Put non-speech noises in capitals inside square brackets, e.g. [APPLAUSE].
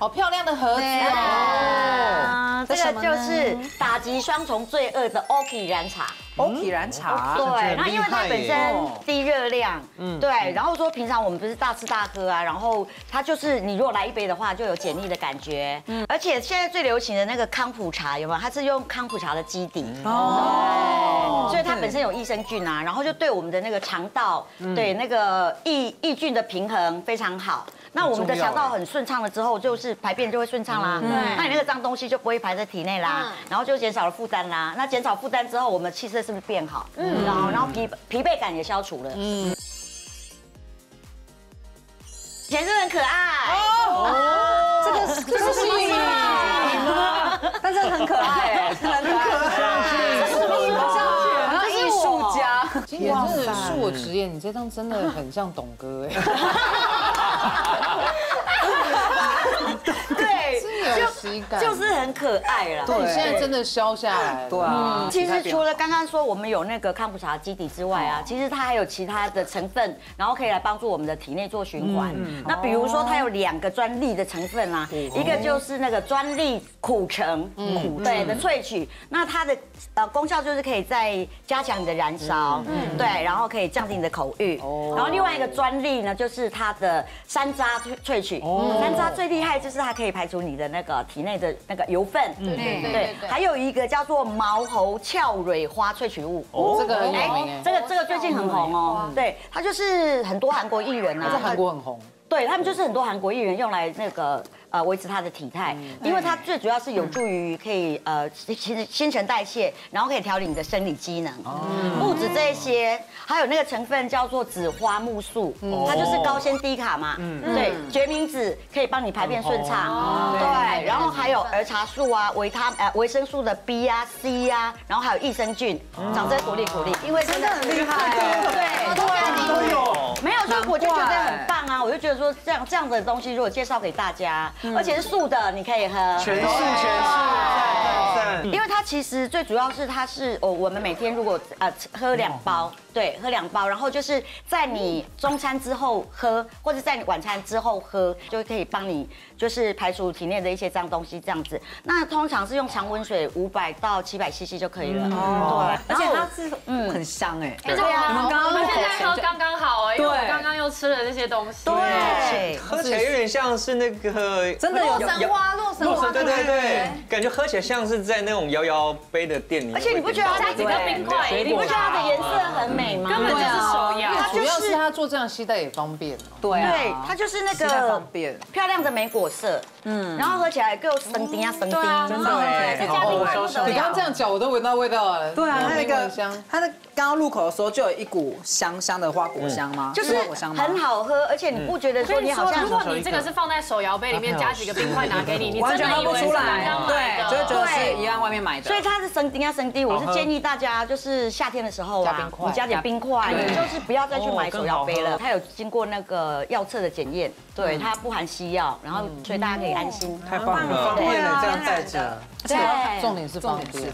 好漂亮的盒子哦！啊，这个就是打击双重罪恶的 OK 燃茶。OK 燃茶，对，那因为它本身哦。低热量，嗯，对，然后说平常我们不是大吃大喝啊，然后它就是你如果来一杯的话，就有解腻的感觉，嗯，而且现在最流行的那个康普茶有没有？它是用康普茶的基底，哦，所以它本身有益生菌啊，然后就对我们的那个肠道，对那个益益菌的平衡非常好。那我们的肠道很顺畅了之后，就是排便就会顺畅啦。那你那个脏东西就不会排在体内啦，然后就减少了负担啦。那减少负担之后，我们气色是不是变好？嗯，然后然后疲疲惫感也消除了。嗯，钱是很可爱。哦，这个这个是秘密吗？但是很可爱，很可爱，这是秘密吗？好像艺术家，今天真的恕我直言，你这张真的很像董哥哎。[LAUGHS] [LAUGHS] [LAUGHS] 对，[LAUGHS] 喜感，就是很可爱啦。对，现在真的消下来了。对啊，其实除了刚刚说我们有那个康普茶基底之外啊，其实它还有其他的成分，然后可以来帮助我们的体内做循环。那比如说它有两个专利的成分啦，一个就是那个专利苦橙，苦对的萃取，那它的呃功效就是可以在加强你的燃烧，对，然后可以降低你的口欲。然后另外一个专利呢，就是它的山楂萃萃取，山楂最厉害就是它可以排除你的那个体内的那个油分。对对对对，还有一个叫做毛猴翘蕊花萃取物，哦，这个很有名哎，这个这个最近很红哦，对，它就是很多韩国艺人啊，在韩国很红，对他们就是很多韩国艺人用来那个呃维持他的体态，因为它最主要是有助于可以呃新新陈代谢，然后可以调理你的生理机能。不止这些，还有那个成分叫做紫花木素，它就是高纤低卡嘛，嗯。对，决明子可以帮你排便顺畅，哦。对，然后还有儿茶素啊，维他呃维生素的 B 啊 C 啊，然后还有益生菌，长在鼓励鼓励，因为真的很厉害，对，都有。没有，所以我就觉得很！我就觉得说这样这样的东西，如果介绍给大家，而且是素的，你可以喝，全是全是，因为它其实最主要是它是哦，我们每天如果呃喝两包，对，喝两包，然后就是在你中餐之后喝，或者在你晚餐之后喝，就可以帮你就是排除体内的一些脏东西这样子。那通常是用常温水五百到七百 CC 就可以了，哦，对，而且它是嗯。很香哎，对啊。我们刚刚现在喝刚刚好哎，因为我对刚刚又吃了这些东西。对，喝起来有点像是那个真的有洛神花，洛神花，洛神，对对对，感觉喝起来像是在那种摇摇杯的店里。而且你不觉得它加几个冰块，你不觉得它的颜色很美吗？根本就是手摇。它主要是它做这样携带也方便哦。对啊，对，它就是那个方便，漂亮的莓果色，嗯，然后喝起来更有生丁啊生丁，真的哎再加冰块你刚刚。这样讲，我都闻到味道了。对啊，它那柠个香，它的刚刚入口的时候就有一股香香的花果香吗？就是花果香吗？很好喝，而且你不觉得说，你好像如果你这个是放在手摇杯里面，加几个冰块拿给你，你完全喝真的以为是不出来刚刚，买对，就。觉得是一样外面买的。所以它是生丁啊生低，我是建议大家就是夏天的时候啊加冰，块你加点冰块，你就是不要再去买手摇杯了。它有经过那个药测的检验，对，它不含西药，然后所以大家可以安心。太棒了，方便了，这样带着。对，重点是方便。